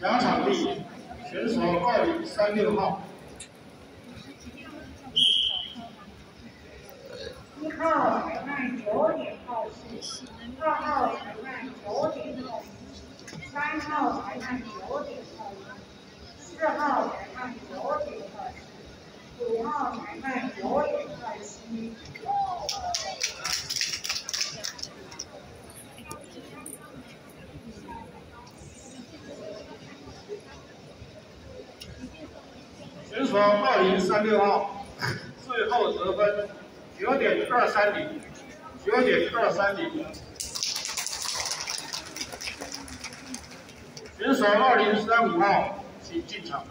两场地，选手二零三六号。一号裁判九点报时，二号裁判九点报时，三号裁判九点报时，四号裁判九点报时，五号裁判九点报时。选手二零三六号，最后得分九点二三零，九点二三零。选手二零三五号，请进场。